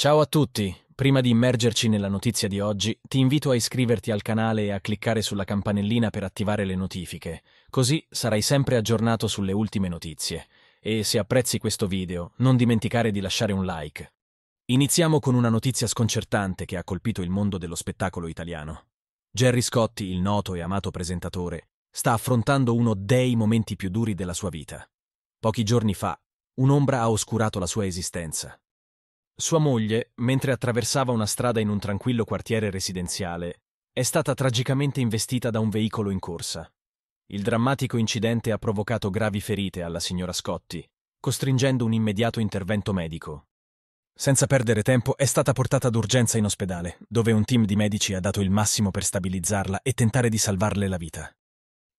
Ciao a tutti! Prima di immergerci nella notizia di oggi, ti invito a iscriverti al canale e a cliccare sulla campanellina per attivare le notifiche, così sarai sempre aggiornato sulle ultime notizie. E se apprezzi questo video, non dimenticare di lasciare un like. Iniziamo con una notizia sconcertante che ha colpito il mondo dello spettacolo italiano. Gerry Scotti, il noto e amato presentatore, sta affrontando uno dei momenti più duri della sua vita. Pochi giorni fa, un'ombra ha oscurato la sua esistenza. Sua moglie, mentre attraversava una strada in un tranquillo quartiere residenziale, è stata tragicamente investita da un veicolo in corsa. Il drammatico incidente ha provocato gravi ferite alla signora Scotti, costringendo un immediato intervento medico. Senza perdere tempo è stata portata d'urgenza in ospedale, dove un team di medici ha dato il massimo per stabilizzarla e tentare di salvarle la vita.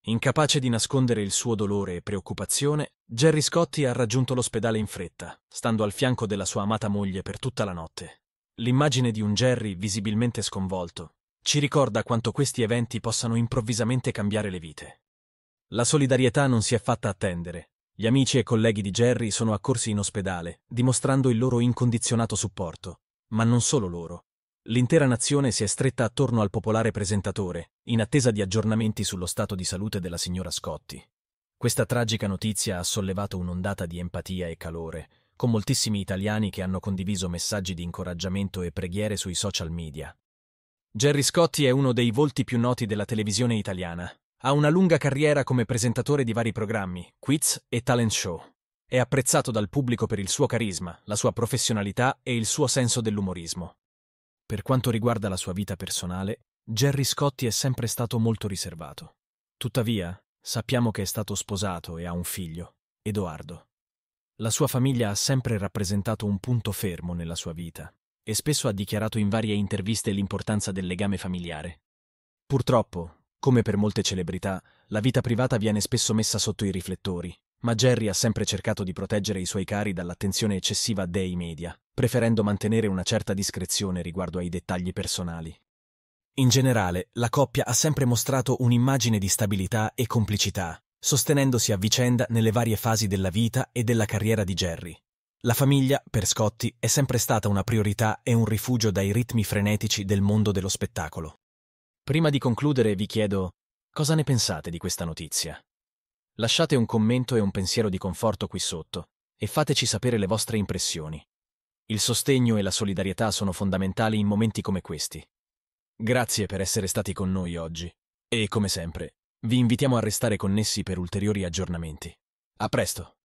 Incapace di nascondere il suo dolore e preoccupazione, Jerry Scotti ha raggiunto l'ospedale in fretta, stando al fianco della sua amata moglie per tutta la notte. L'immagine di un Jerry visibilmente sconvolto ci ricorda quanto questi eventi possano improvvisamente cambiare le vite. La solidarietà non si è fatta attendere. Gli amici e colleghi di Jerry sono accorsi in ospedale, dimostrando il loro incondizionato supporto. Ma non solo loro. L'intera nazione si è stretta attorno al popolare presentatore, in attesa di aggiornamenti sullo stato di salute della signora Scotti. Questa tragica notizia ha sollevato un'ondata di empatia e calore, con moltissimi italiani che hanno condiviso messaggi di incoraggiamento e preghiere sui social media. Gerry Scotti è uno dei volti più noti della televisione italiana. Ha una lunga carriera come presentatore di vari programmi, quiz e talent show. È apprezzato dal pubblico per il suo carisma, la sua professionalità e il suo senso dell'umorismo. Per quanto riguarda la sua vita personale, Gerry Scotti è sempre stato molto riservato. Tuttavia, sappiamo che è stato sposato e ha un figlio, Edoardo. La sua famiglia ha sempre rappresentato un punto fermo nella sua vita e spesso ha dichiarato in varie interviste l'importanza del legame familiare. Purtroppo, come per molte celebrità, la vita privata viene spesso messa sotto i riflettori, ma Jerry ha sempre cercato di proteggere i suoi cari dall'attenzione eccessiva dei media, preferendo mantenere una certa discrezione riguardo ai dettagli personali. In generale, la coppia ha sempre mostrato un'immagine di stabilità e complicità, sostenendosi a vicenda nelle varie fasi della vita e della carriera di Jerry. La famiglia, per Scotti, è sempre stata una priorità e un rifugio dai ritmi frenetici del mondo dello spettacolo. Prima di concludere vi chiedo cosa ne pensate di questa notizia? Lasciate un commento e un pensiero di conforto qui sotto e fateci sapere le vostre impressioni. Il sostegno e la solidarietà sono fondamentali in momenti come questi. Grazie per essere stati con noi oggi e, come sempre, vi invitiamo a restare connessi per ulteriori aggiornamenti. A presto!